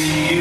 see you.